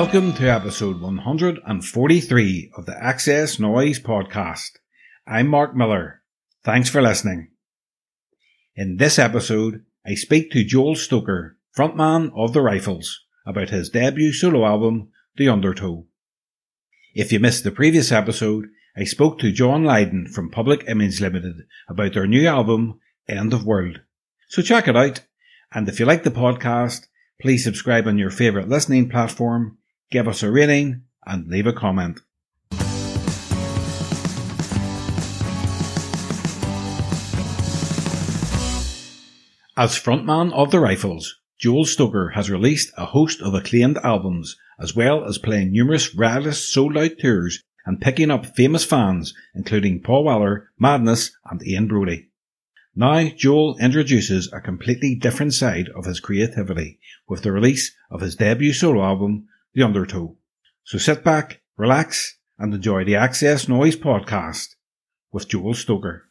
Welcome to episode 143 of the XS Noize podcast. I'm Mark Millar. Thanks for listening. In this episode, I speak to Joel Stoker, frontman of The Rifles, about his debut solo album, The Undertow. If you missed the previous episode, I spoke to John Lydon from Public Image Limited about their new album, End of World. So check it out. And if you like the podcast, please subscribe on your favourite listening platform give us a rating, and leave a comment. As frontman of the Rifles, Joel Stoker has released a host of acclaimed albums, as well as playing numerous riotous sold-out tours and picking up famous fans, including Paul Weller, Madness, and Ian Broudie. Now, Joel introduces a completely different side of his creativity with the release of his debut solo album, the undertow. So sit back, relax, and enjoy the XS Noize podcast with Joel Stoker.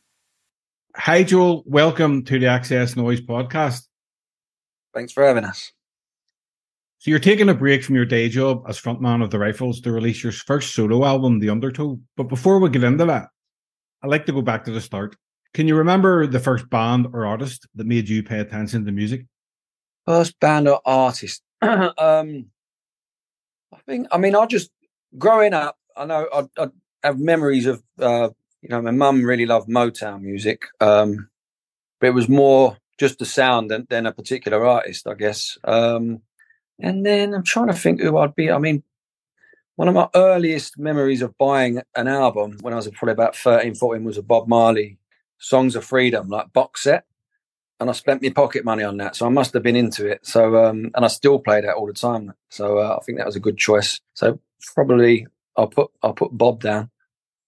Hi, Joel. Welcome to the XS Noize podcast. Thanks for having us. So you're taking a break from your day job as frontman of the Rifles to release your first solo album, The Undertow. But before we get into that, I'd like to go back to the start. Can you remember the first band or artist that made you pay attention to music? First band or artist? um, I mean, I just growing up, I know I, I have memories of, uh, you know, my mum really loved Motown music, um, but it was more just the sound than, than a particular artist, I guess. Um, and then I'm trying to think who I'd be. I mean, one of my earliest memories of buying an album when I was probably about 13, 14 was a Bob Marley Songs of Freedom, like box set and I spent my pocket money on that, so I must have been into it. So, um, and I still play that all the time. So, uh, I think that was a good choice. So, probably I'll put I'll put Bob down.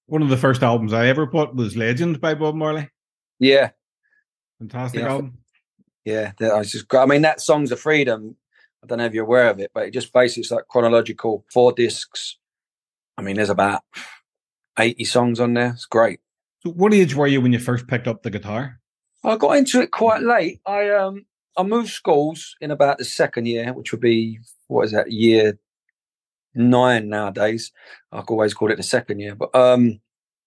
One of the first albums I ever put was Legend by Bob Marley. Yeah, fantastic yeah, album. Yeah, that was just. I mean, that "Songs of Freedom." I don't know if you're aware of it, but it just basically it's like chronological four discs. I mean, there's about eighty songs on there. It's great. So, what age were you when you first picked up the guitar? I got into it quite late. I um I moved schools in about the second year, which would be what is that year nine nowadays. I've always called it the second year, but um,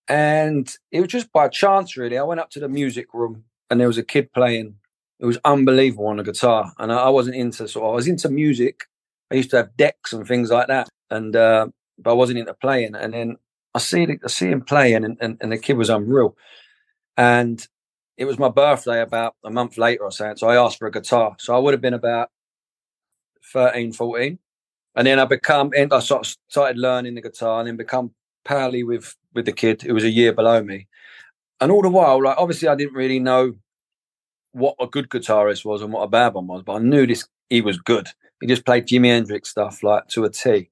and it was just by chance really. I went up to the music room and there was a kid playing. It was unbelievable on the guitar, and I, I wasn't into sort. I was into music. I used to have decks and things like that, and uh, but I wasn't into playing. And then I see the, I see him playing, and, and, and the kid was unreal. And it was my birthday about a month later or so. So I asked for a guitar. So I would have been about 13, 14. And then I become, and I sort of started learning the guitar and then become pally with, with the kid who was a year below me. And all the while, like, obviously I didn't really know what a good guitarist was and what a bad one was, but I knew this, he was good. He just played Jimi Hendrix stuff like to a T.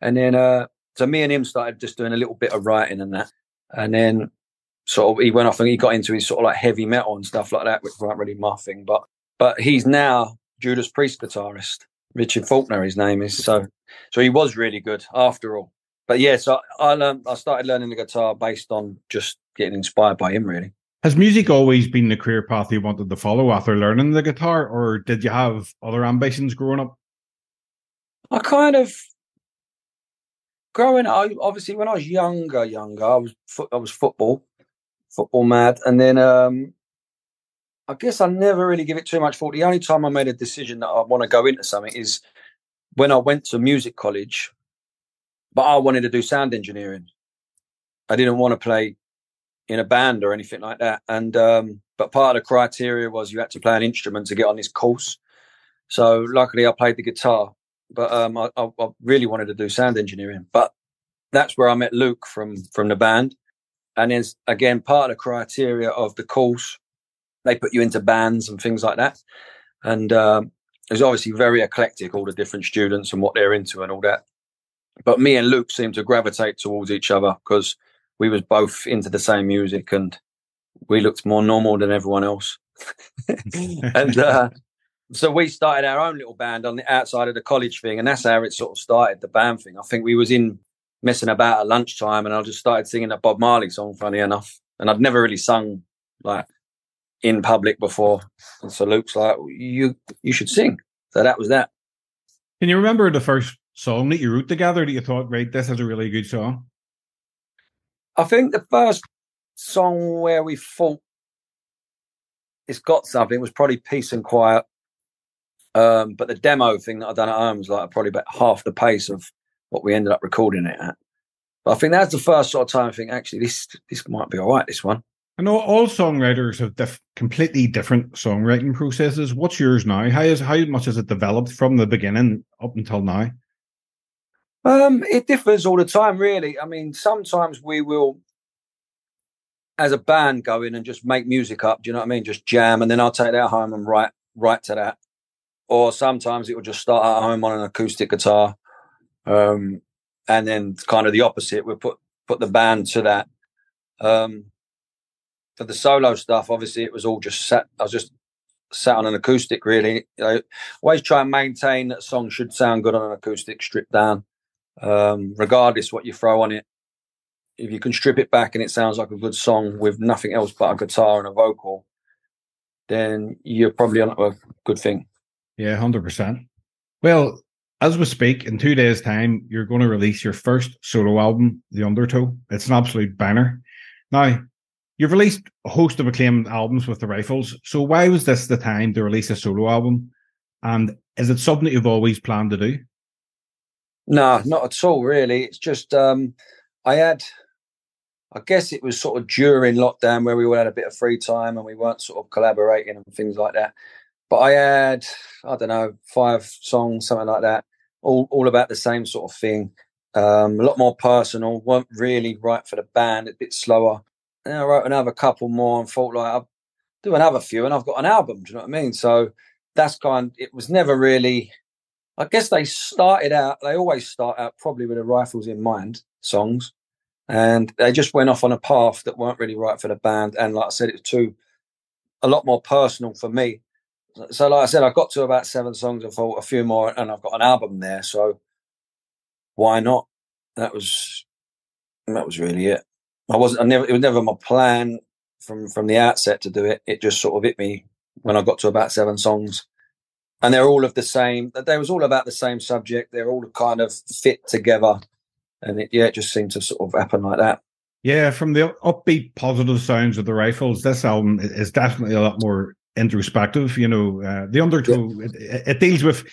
And then, uh, so me and him started just doing a little bit of writing and that. And then sort of he went off and he got into his sort of like heavy metal and stuff like that, which weren't really my thing. But but he's now Judas Priest guitarist. Richard Faulkner, his name is. So so he was really good after all. But yeah, so I learned, I started learning the guitar based on just getting inspired by him really. Has music always been the career path you wanted to follow after learning the guitar, or did you have other ambitions growing up? I kind of growing up. Obviously, when I was younger, younger, I was I was football, football mad. And then um, I guess I never really give it too much thought. The only time I made a decision that I want to go into something is when I went to music college, but I wanted to do sound engineering. I didn't want to play in a band or anything like that. And um, but part of the criteria was you had to play an instrument to get on this course. So luckily, I played the guitar, but um, I, I, really wanted to do sound engineering. But that's where I met Luke from from the band, and then again, part of the criteria of the course, they put you into bands and things like that. And um, it was obviously very eclectic, all the different students and what they're into and all that. But me and Luke seemed to gravitate towards each other because we was both into the same music and we looked more normal than everyone else. and uh, so we started our own little band on the outside of the college thing, and that's how it sort of started the band thing. I think we was in messing about at lunchtime and I just started singing a Bob Marley song, funny enough. And I'd never really sung like in public before. And so Luke's like, you you should sing. So that was that. Can you remember the first song that you wrote together that you thought, right, this is a really good song? I think the first song where we thought it's got something was probably Peace and Quiet. Um, but the demo thing that I've done at home was like probably about half the pace of what we ended up recording it at. But I think that's the first sort of time I think actually this this might be all right. This one. I know all songwriters have diff- completely different songwriting processes. What's yours now? How is how much has it developed from the beginning up until now? Um, it differs all the time, really. I mean, sometimes we will, as a band, go in and just make music up. Do you know what I mean? Just jam, and then I'll take that home and write write to that. Or sometimes it will just start at home on an acoustic guitar, um, and then kind of the opposite. We put put the band to that. Um, for the solo stuff, obviously, it was all just set. I was just sat on an acoustic. Really, you know, always try and maintain that song should sound good on an acoustic, stripped down um, regardless what you throw on it. If you can strip it back and it sounds like a good song with nothing else but a guitar and a vocal, then you're probably on a good thing. Yeah, hundred percent. Well, as we speak, in two days' time, you're going to release your first solo album, The Undertow. It's an absolute banner. Now, you've released a host of acclaimed albums with the Rifles. So why was this the time to release a solo album? And is it something that you've always planned to do? No, not at all, really. It's just um, I had, I guess it was sort of during lockdown where we all had a bit of free time and we weren't sort of collaborating and things like that. But I had, I don't know, five songs, something like that, all all about the same sort of thing. Um, a lot more personal, weren't really right for the band, a bit slower. And I wrote another couple more and thought like I'll do another few and I've got an album, do you know what I mean? So that's kind it was never really I guess they started out, they always start out probably with the rifles in mind songs. And they just went off on a path that weren't really right for the band. And like I said, it's too, a lot more personal for me. So, like I said, I got to about seven songs and thought a few more, and I've got an album there. So, why not? That was, that was really it. I wasn't, I never, it was never my plan from from the outset to do it. It just sort of hit me when I got to about seven songs and they're all of the same. That They was all about the same subject. They're all kind of fit together, and it, yeah, it just seemed to sort of happen like that. Yeah, from the upbeat, positive sounds of the Rifles, this album is definitely a lot more introspective. You know, uh, the Undertow yeah. it, it, deals with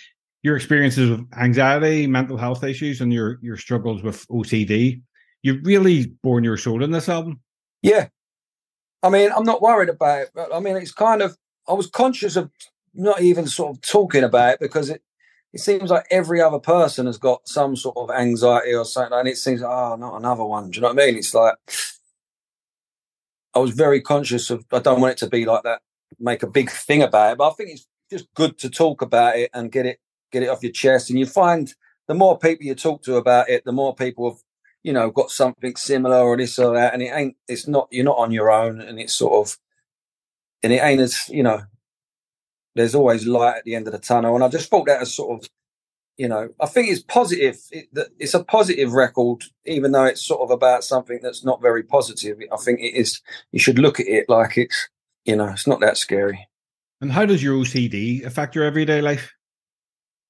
your experiences of anxiety, mental health issues, and your your struggles with OCD. You've really borne your soul in this album. Yeah, I mean, I'm not worried about it. But I mean, it's kind of I was conscious of not even sort of talking about it because it it seems like every other person has got some sort of anxiety or something, and it seems oh, not another one. Do you know what I mean? It's like I was very conscious of. I don't want it to be like that. Make a big thing about it, but I think it's just good to talk about it and get it get it off your chest. And you find the more people you talk to about it, the more people have you know got something similar or this or that, and it ain't. It's not. You're not on your own, and it's sort of. And it ain't as you know there's always light at the end of the tunnel. And I just thought that as sort of, you know, I think it's positive. It, it's a positive record, even though it's sort of about something that's not very positive. I think it is. You should look at it like it's, you know, it's not that scary. And how does your OCD affect your everyday life?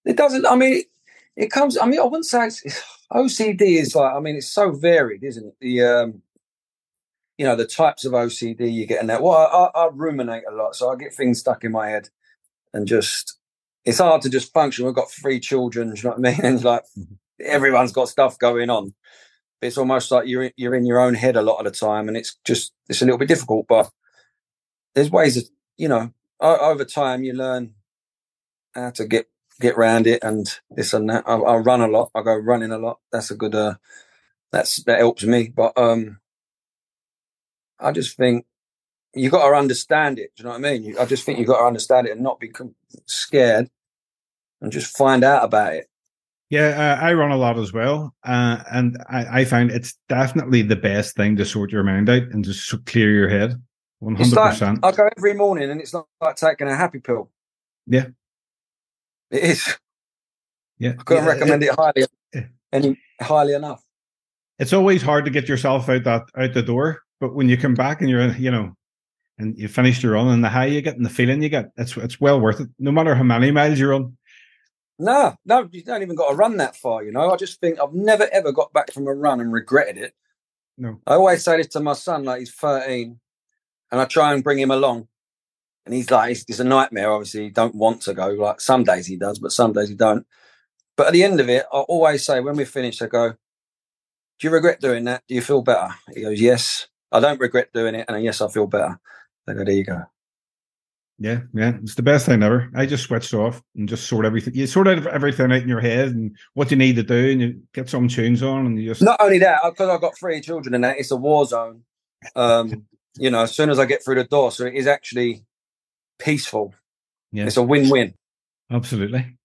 It doesn't. I mean, it, it comes. I mean, I wouldn't say it's, OCD is like. I mean, it's so varied, isn't it? The um, you know, the types of OCD you get in that. Well, I, I, ruminate a lot, so I get things stuck in my head and just it's hard to just function. We've got three children, you know what I mean? And like mm-hmm. everyone's got stuff going on. It's almost like you're you're in your own head a lot of the time, and it's just it's a little bit difficult. But there's ways of you know over time you learn how to get get around it and this and that. I, I run a lot. I go running a lot. That's a good. uh That's that helps me. But um I just think you got to understand it. Do you know what I mean? You, I just think you got to understand it and not be scared and just find out about it. Yeah, uh, I run a lot as well, uh, and I, I find it's definitely the best thing to sort your mind out and just clear your head. One hundred percent. I go every morning, and it's not like taking a happy pill. Yeah, it is. Yeah, I couldn't yeah, recommend it, it highly, yeah. any highly enough. It's always hard to get yourself out that out the door, but when you come back and you're, you know, and you finish your run and the high you get and the feeling you get, it's it's well worth it. No matter how many miles you run. No, no, you don't even got to run that far. You know, I just think I've never ever got back from a run and regretted it. No. I always say this to my son, like he's 13, and I try and bring him along. And he's like, it's, it's a nightmare. Obviously, he don't want to go. Like some days he does, but some days he don't. But at the end of it, I always say when we finish, I go, "Do you regret doing that? Do you feel better?" He goes, "Yes, I don't regret doing it, and yes, I feel better." I go, "There you go." Yeah, yeah, it's the best thing ever. I just switched off and just sort everything. You sort out everything out in your head and what you need to do, and you get some tunes on, and you just. Not only that, because I've got three children, and that it's a war zone. Um, you know, as soon as I get through the door, so it is actually peaceful. Yeah. It's a win-win. Absolutely.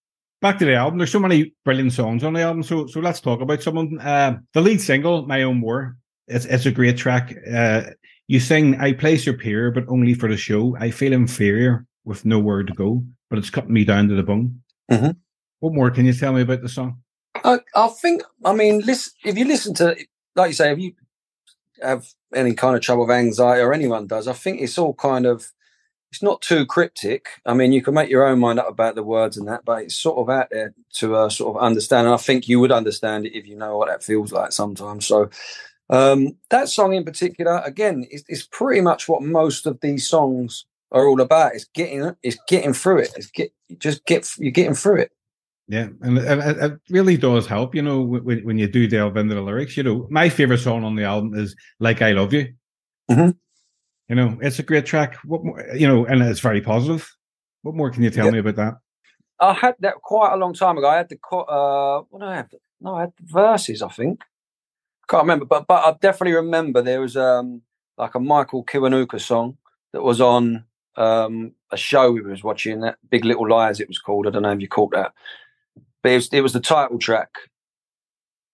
Back to the album. There's so many brilliant songs on the album, so so let's talk about some of them. Uh, the lead single, "My Own War," it's it's a great track. Uh, you sing, "I place your peer, but only for the show. I feel inferior with nowhere to go, but it's cutting me down to the bone." Mhm. What more can you tell me about the song? I, I think, I mean, listen, if you listen to, like you say, if you have any kind of trouble with anxiety or anyone does, I think it's all kind of, it's not too cryptic. I mean, you can make your own mind up about the words and that, but it's sort of out there to uh, sort of understand. And I think you would understand it if you know what that feels like sometimes. So um, that song in particular, again, is, pretty much what most of these songs are all about. It's getting, it's getting through it. It's get, just get, you're getting through it. Yeah, and it, really does help, you know, when, when you do delve into the lyrics. You know, my favorite song on the album is "Like I Love You." Mhm. You know, it's a great track. What more, you know, and it's very positive. What more can you tell Yeah. me about that? I had that quite a long time ago. I had the uh, what I have? No, I had the verses. I think can't remember, but but I definitely remember there was um like a Michael Kiwanuka song that was on um a show we was watching. That Big Little Lies, it was called. I don't know if you caught that, but it was, it was the title track.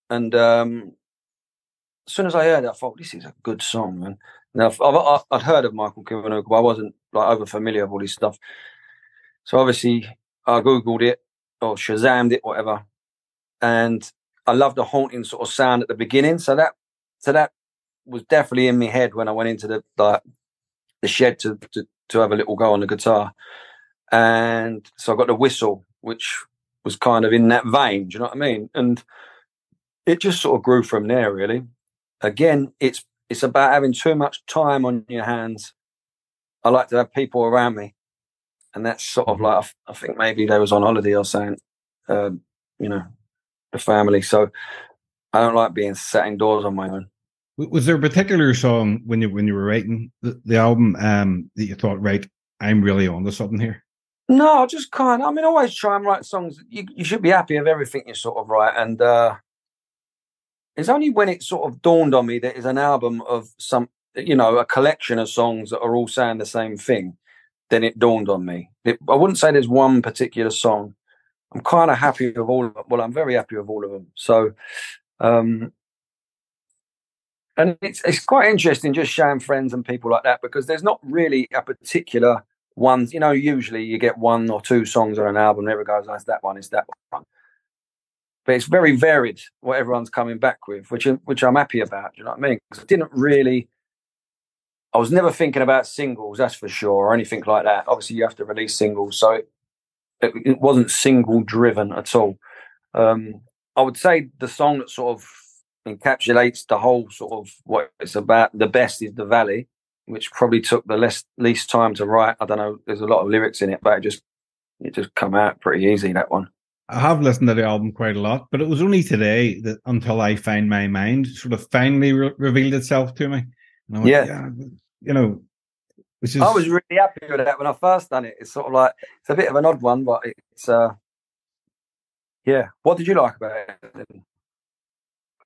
And um as soon as I heard it, I thought this is a good song, man. Now I've, I'd heard of Michael Kiwanuka, but I wasn't like over familiar with all his stuff. So obviously I googled it or Shazammed it, whatever, and I loved the haunting sort of sound at the beginning. So that so that was definitely in my head when I went into the like, the shed to, to to have a little go on the guitar, and so I got the whistle, which was kind of in that vein. Do you know what I mean? And it just sort of grew from there. Really, again, it's it's about having too much time on your hands. I like to have people around me and that's sort of like I think maybe they was on holiday or something, um, you know, the family. So I don't like being sat indoors on my own. Was there a particular song when you when you were writing the, the album um, that you thought, right, I'm really onto something here? No, I just kind of. I mean, I always try and write songs. You, you should be happy with everything you sort of write, and uh, it's only when it sort of dawned on me that it's an album of some, you know, a collection of songs that are all saying the same thing. Then it dawned on me. It, I wouldn't say there's one particular song. I'm kind of happy with all of them. Well, I'm very happy with all of them. So, um, and it's it's quite interesting just showing friends and people like that because there's not really a particular one. You know, usually you get one or two songs on an album, and everyone goes, "That's that one. It's that one." But it's very varied what everyone's coming back with, which which I'm happy about. Do you know what I mean? Because I didn't really. I was never thinking about singles, that's for sure, or anything like that. Obviously, you have to release singles, so it, it, it wasn't single driven at all. Um, I would say the song that sort of encapsulates the whole sort of what it's about. The best is the Valley, which probably took the less least time to write. I don't know. There's a lot of lyrics in it, but it just it just come out pretty easy. That one. I have listened to the album quite a lot, but it was only today that until I find my mind sort of finally re- revealed itself to me. And I went, Yeah. you know, which is I was really happy with that when I first done it. It's sort of like it's a bit of an odd one, but it's uh yeah. What did you like about it?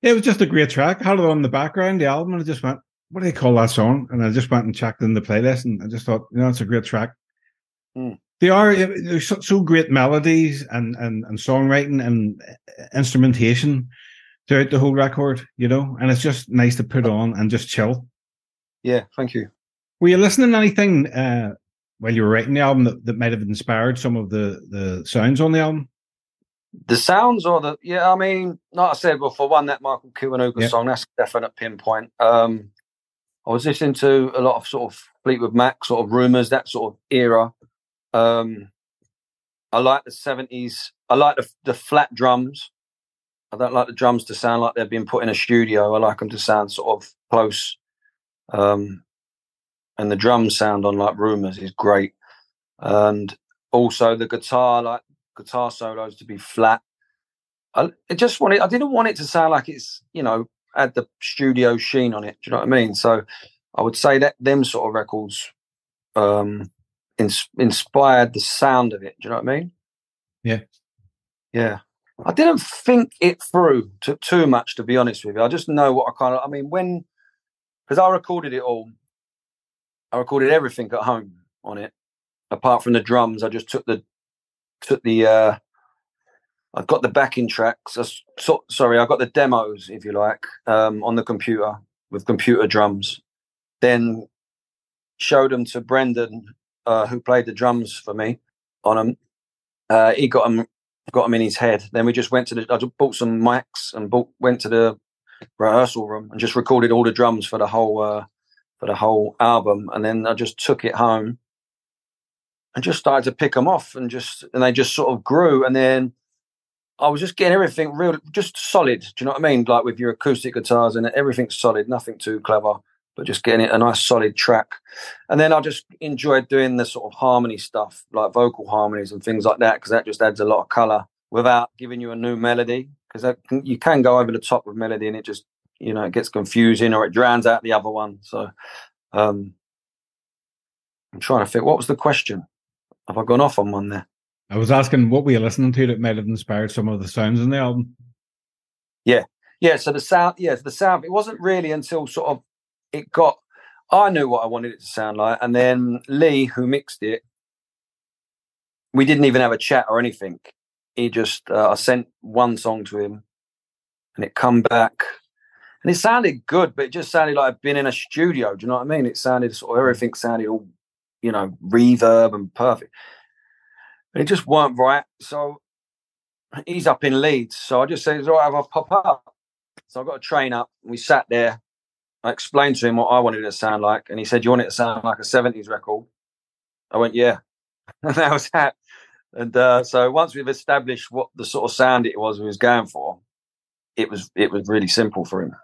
it was just a great track. I had it on the background, the album, and I just went, what do they call that song? And I just went and checked in the playlist, and I just thought, you know, it's a great track. Hmm. They are there's so, so great melodies and, and and songwriting and instrumentation throughout the whole record, you know, and it's just nice to put on and just chill. Yeah, thank you. Were you listening to anything uh, while you were writing the album that, that might have inspired some of the the sounds on the album? The sounds or the yeah, I mean, like I said, well, for one, that Michael Kiwanuka Yeah. song, that's a definite pinpoint. Um, I was listening to a lot of sort of Fleetwood Mac, sort of rumors, that sort of era. Um, I like the seventies I like the, the flat drums. I don't like the drums to sound like they've been put in a studio. I like them to sound sort of close. Um, and the drum sound on like Rumours is great. And also the guitar, like guitar solos to be flat. I it just wanted, I didn't want it to sound like it's, you know, had the studio sheen on it. Do you know what I mean? So I would say that them sort of records um, ins- inspired the sound of it. Do you know what I mean? Yeah. Yeah. I didn't think it through to, too much, to be honest with you. I just know what I kind of, I mean, when, because I recorded it all, I recorded everything at home on it, apart from the drums. I just took the, took the, uh, I got the backing tracks. Uh, so, sorry, I got the demos, if you like, um, on the computer with computer drums. Then showed them to Brendan, uh, who played the drums for me on them. Uh, he got them, got them in his head. Then we just went to the. I bought some mics and bought, went to the rehearsal room and just recorded all the drums for the whole uh, for the whole album. And then I just took it home and just started to pick them off and just and they just sort of grew. And then I was just getting everything real, just solid. Do you know what I mean? Like with your acoustic guitars and everything's solid, nothing too clever, but just getting it a nice solid track. And then I just enjoyed doing the sort of harmony stuff, like vocal harmonies and things like that, because that just adds a lot of color without giving you a new melody. Because you can go over the top with melody and it just, you know, it gets confusing or it drowns out the other one. So um, I'm trying to think, what was the question? Have I gone off on one there? I was asking what were you listening to that might have inspired some of the sounds in the album. Yeah, yeah. So the sound, yeah, the sound. It wasn't really until sort of it got. I knew what I wanted it to sound like, and then Lee, who mixed it, we didn't even have a chat or anything. He just, uh, I sent one song to him, and it come back, and it sounded good, but it just sounded like I'd been in a studio. Do you know what I mean? It sounded sort of everything sounded all, you know, reverb and perfect it just weren't right. So he's up in Leeds. So I just said, all right, I'll pop up. So I got a train up we sat there. I explained to him what I wanted it to sound like. And he said, You want it to sound like a 70s record? I went, Yeah. And that was that. And uh, so once we've established what the sort of sound it was we was going for, it was it was really simple for him.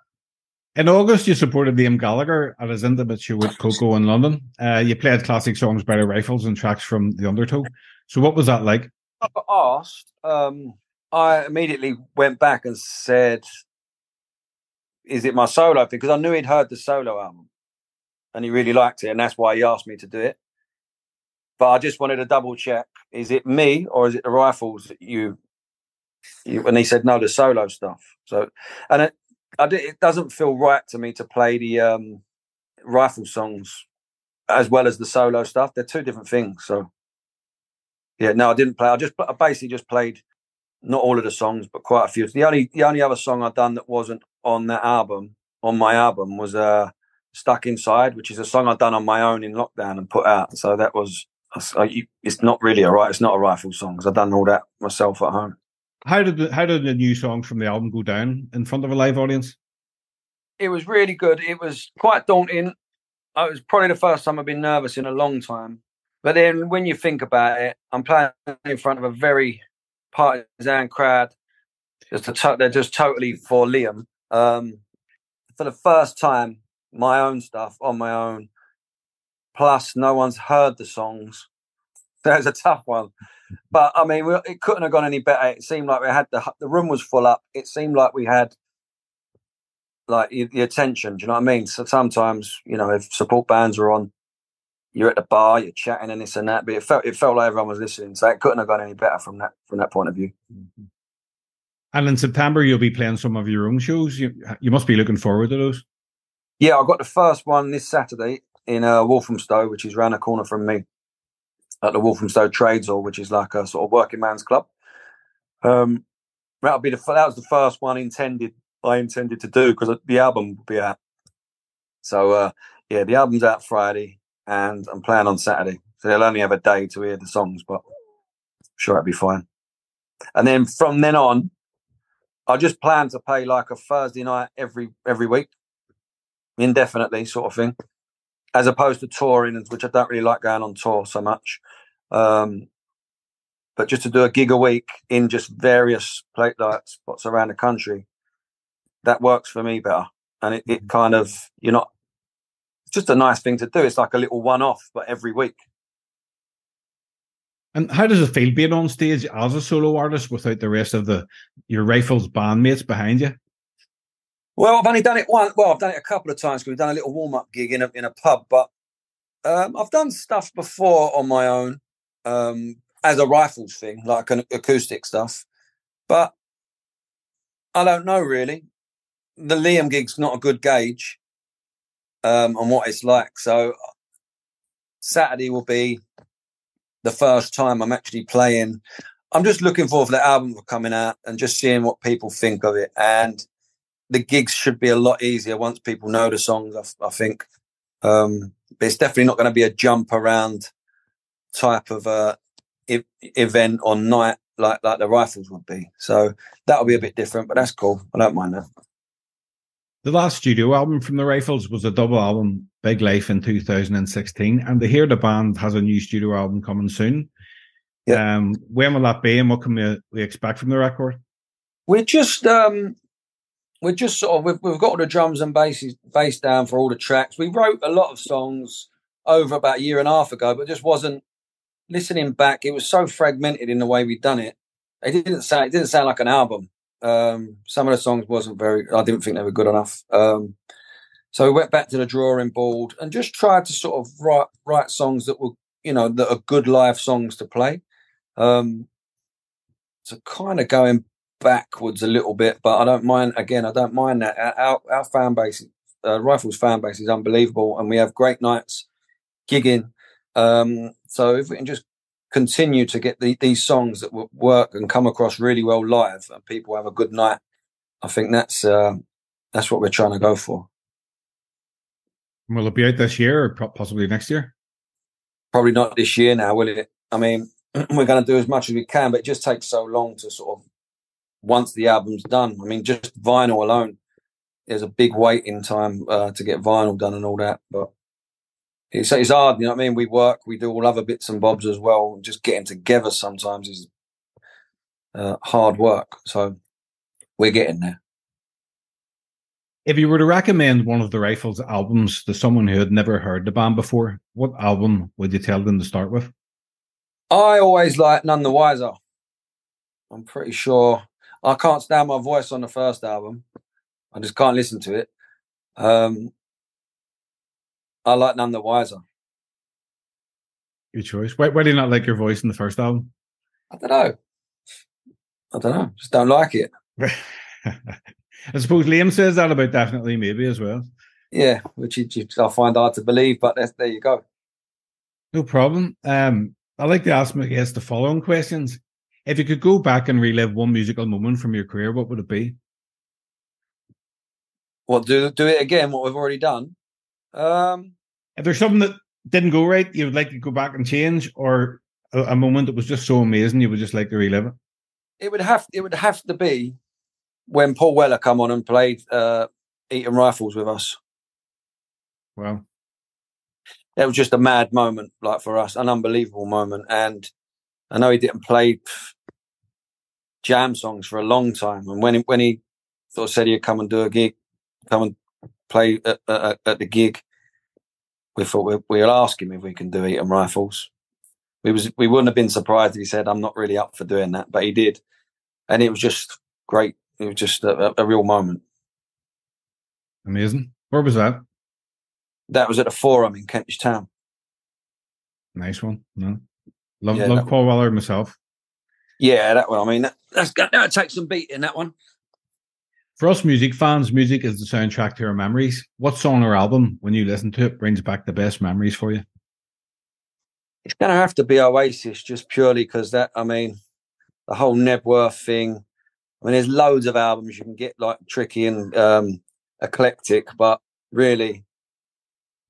In August, you supported Liam Gallagher at his intimate show with KOKO in London. Uh, you played classic songs by the Rifles and tracks from The Undertow. So what was that like? I got asked. Um, I immediately went back and said, "Is it my solo thing?" Because I knew he'd heard the solo album, and he really liked it, and that's why he asked me to do it. But I just wanted to double check: is it me or is it the rifles that you? you and he said, "No, the solo stuff." So, and it, did, it doesn't feel right to me to play the um, rifle songs as well as the solo stuff. They're two different things. So yeah, no, I didn't play. I just I basically just played not all of the songs, but quite a few. The only the only other song I'd done that wasn't on that album, on my album, was uh, "Stuck Inside," which is a song I'd done on my own in lockdown and put out. So that was it's not really a right. It's not a rifle song because I've done all that myself at home. How did the, how did the new songs from the album go down in front of a live audience? It was really good. It was quite daunting. It was probably the first time I've been nervous in a long time. But then when you think about it, I'm playing in front of a very partisan crowd. Just to, they're just totally for Liam. Um, for the first time, my own stuff on my own. Plus, no one's heard the songs. That was a tough one. But I mean, it couldn't have gone any better. It seemed like we had the the room was full up. It seemed like we had like the attention. Do you know what I mean? So sometimes, you know, if support bands are on, you're at the bar, you're chatting and this and that. But it felt it felt like everyone was listening, so it couldn't have gone any better from that from that point of view. Mm-hmm. And in September, you'll be playing some of your own shows. You you must be looking forward to those. Yeah, I got the first one this Saturday in uh, Walthamstow, which is round the corner from me, at the Walthamstow Trades Hall, which is like a sort of working man's club. Um, that'll be the that was the first one intended I intended to do because the album will be out. So uh, yeah, the album's out Friday and I'm playing on Saturday. So they'll only have a day to hear the songs, but I'm sure it'll be fine. And then from then on, I just plan to play like a Thursday night every every week, indefinitely, sort of thing, as opposed to touring, which I don't really like going on tour so much. Um, but just to do a gig a week in just various plate light spots around the country, that works for me better. And it, it kind of you're not just a nice thing to do. It's like a little one off, but every week. And how does it feel being on stage as a solo artist without the rest of the your rifles bandmates behind you? Well, I've only done it one. Well, I've done it a couple of times because we've done a little warm up gig in a in a pub. But um, I've done stuff before on my own um, as a rifles thing, like an acoustic stuff. But I don't know really. The Liam gig's not a good gauge um, on what it's like. So Saturday will be the first time I'm actually playing. I'm just looking forward for the album coming out and just seeing what people think of it. And the gigs should be a lot easier once people know the songs. I, I think, um, but it's definitely not going to be a jump around type of uh, e- event or night like like the rifles would be. So that'll be a bit different, but that's cool. I don't mind that. The last studio album from the Rifles was a double album, Big Life, in 2016, and they hear the band has a new studio album coming soon. Yeah. Um, when will that be, and what can we, we expect from the record? We're just um, we're just sort of we've, we've got all the drums and basses bass down for all the tracks. We wrote a lot of songs over about a year and a half ago, but just wasn't listening back. It was so fragmented in the way we'd done it. It didn't sound it didn't sound like an album. Um, some of the songs wasn't very. I didn't think they were good enough. Um, so we went back to the drawing board and just tried to sort of write write songs that were you know that are good live songs to play. Um, so kind of going backwards a little bit, but I don't mind. Again, I don't mind that. Our our fan base, uh, Rifles fan base, is unbelievable, and we have great nights gigging. Um, so if we can just continue to get the, these songs that work and come across really well live, and people have a good night, I think that's uh, that's what we're trying to go for. Will it be out this year or possibly next year? Probably not this year now, will it? I mean, we're going to do as much as we can, but it just takes so long to sort of once the album's done. I mean, just vinyl alone, there's a big waiting time uh, to get vinyl done and all that. But it's it's hard, you know what I mean? We work, we do all other bits and bobs as well. Just getting together sometimes is uh, hard work. So we're getting there. If you were to recommend one of the Rifles albums to someone who had never heard the band before, what album would you tell them to start with? I always like None the Wiser. I'm pretty sure I can't stand my voice on the first album. I just can't listen to it. Um, I like None the Wiser. Good choice. Why, why do you not like your voice in the first album? I don't know. I don't know. Just don't like it. I suppose Liam says that about definitely maybe as well. Yeah, which I find hard to believe, but there you go. No problem. Um, I like to ask my guests the following questions. If you could go back and relive one musical moment from your career, what would it be? What do do it again? What we've already done. Um, if there's something that didn't go right, you would like to go back and change, or a, a moment that was just so amazing, you would just like to relive it. It would have it would have to be when Paul Weller come on and played uh, Eton Rifles with us. Wow. It was just a mad moment, like for us, an unbelievable moment. And I know he didn't play jam songs for a long time. And when he, when he sort of said he'd come and do a gig, come and play at, at, at the gig, we thought we, we'll ask him if we can do Eton Rifles. We was we wouldn't have been surprised if he said, "I'm not really up for doing that," but he did, and it was just great. It was just a, a real moment. Amazing. Where was that? That was at a Forum in Kentish Town. Nice one. No, love yeah, love Paul Weller myself. Yeah, that one. I mean, that, that's that takes some beating. That one. For us music fans, music is the soundtrack to our memories. What song or album, when you listen to it, brings back the best memories for you? It's going to have to be Oasis, just purely because that. I mean, the whole Knebworth thing. I mean, there's loads of albums you can get like tricky and um, eclectic, but really,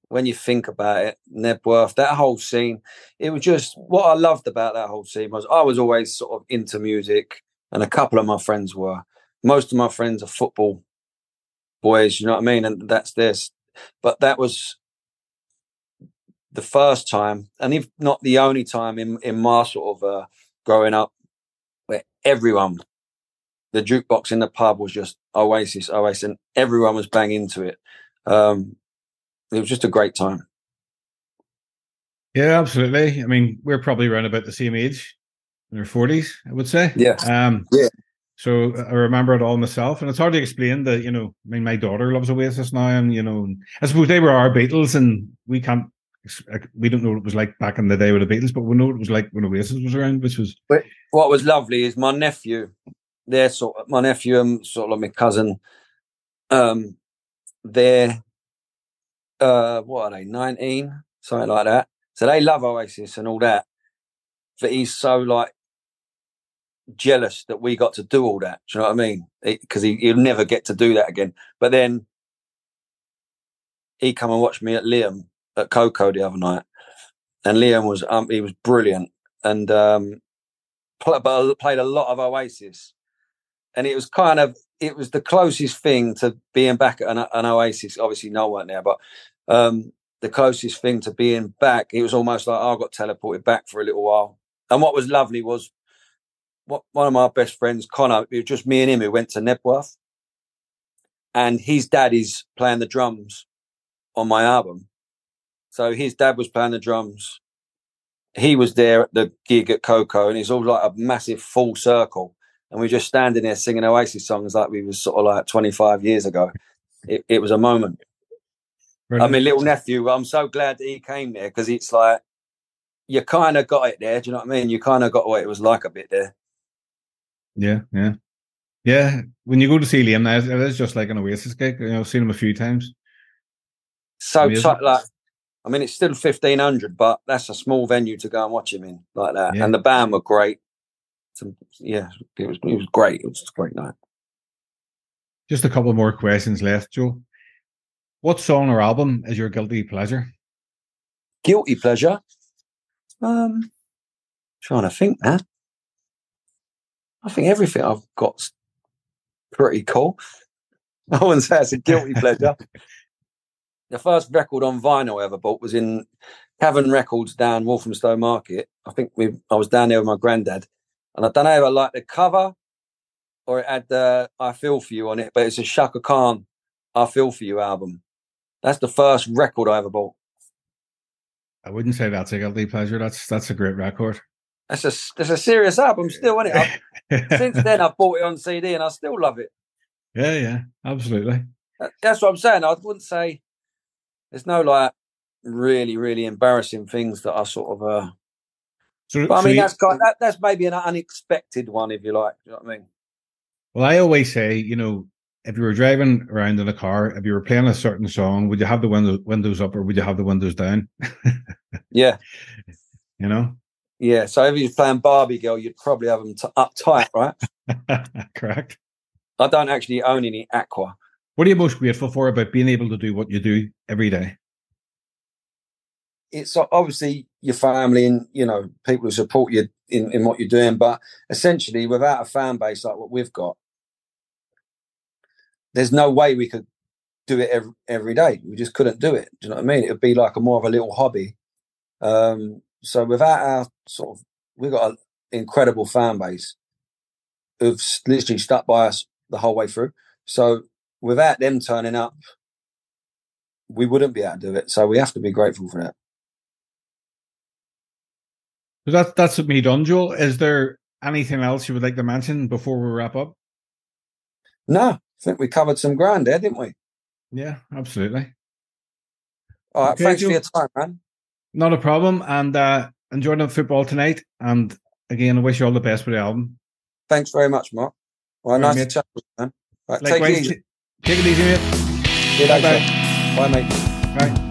when you think about it, Knebworth, that whole scene, it was just what I loved about that whole scene was I was always sort of into music, and a couple of my friends were. Most of my friends are football boys, you know what I mean, and that's this. But that was the first time, and if not the only time in in my sort of uh, growing up, where everyone, the jukebox in the pub was just Oasis, Oasis, and everyone was banging into it. Um, it was just a great time. Yeah, absolutely. I mean, we're probably around about the same age, in our forties, I would say. Yeah. Um, Yeah. So I remember it all myself, and it's hard to explain that. You know, I mean, my daughter loves Oasis now, and you know, I suppose they were our Beatles, and we can't, we don't know what it was like back in the day with the Beatles, but we know what it was like when Oasis was around, which was what was lovely is my nephew, they're sort of my nephew and sort of my cousin, um, they're uh what are they, nineteen, something like that. So they love Oasis and all that. But he's so like jealous that we got to do all that. Do you know what I mean? Because he, he'll never get to do that again. But then he come and watched me at Liam at KOKO the other night, and Liam was um he was brilliant and um but played a lot of Oasis, and it was kind of it was the closest thing to being back at an, an Oasis. Obviously, no one there, but um the closest thing to being back. It was almost like I got teleported back for a little while. And what was lovely was one of my best friends, Connor. It was just me and him who went to Knebworth, and his dad is playing the drums on my album. So his dad was playing the drums. He was there at the gig at KOKO, and it's all like a massive full circle. And we are just standing there singing Oasis songs like we was sort of like 25 years ago. It, it was a moment. I mean, little nephew, I'm so glad that he came there because it's like you kind of got it there. Do you know what I mean? You kind of got what it was like a bit there. Yeah, yeah, yeah. When you go to see Liam, it is just like an Oasis gig. You know, I've seen him a few times. So like, I mean, it's still fifteen hundred, but that's a small venue to go and watch him in like that. Yeah. And the band were great. So, yeah, it was it was great. It was just a great night. Just a couple more questions left, Joe. What song or album is your guilty pleasure? Guilty pleasure. Um, trying to think now. I think everything I've got's pretty cool. I wouldn't say it's a guilty pleasure. the first record on vinyl I ever bought was in Cavern Records down Walthamstow Market. I think we I was down there with my granddad, and I don't know if I liked the cover or it had the "I Feel for You" on it, but it's a Chaka Khan "I Feel for You" album. That's the first record I ever bought. I wouldn't say that's a guilty pleasure. That's that's a great record. That's a that's a serious album still, isn't it? I've, since then, I've bought it on CD and I still love it. yeah, yeah, absolutely. That- That's what I'm saying. I wouldn't say there's no like really really embarrassing things that are sort of uh So, But I so mean, you- that's kind that, that's maybe an unexpected one, if you like. You know what I mean? well, I always say, you know, if you were driving around in a car, if you were playing a certain song, would you have the window, windows up or would you have the windows down? Yeah, You know, yeah. So if you're playing Barbie Girl, you'd probably have them t- up tight, right? correct. I don't actually own any Aqua. What are you most grateful for about being able to do what you do every day? It's obviously your family and you know people who support you in, in what you're doing, but essentially, without a fan base like what we've got, there's no way we could do it every, every day. We just couldn't do it. Do you know what I mean? It would be like a more of a little hobby. Um, so without our sort of, we've got an incredible fan base who've literally stuck by us the whole way through. So without them turning up, we wouldn't be able to do it. So we have to be grateful for that. So that, that's what me done, Joel. Is there anything else you would like to mention before we wrap up? No, I think we covered some ground there, didn't we? Yeah, absolutely. All right, Okay, thanks Joe. for your time, man. Not a problem. And uh, enjoy the football tonight. And again, I wish you all the best with the album. Thanks very much, Mark. Well, nice mate. to chat with you, man. Right, take it easy. t- take it easy, mate. See you later. Bye-bye. Bye, mate. Bye.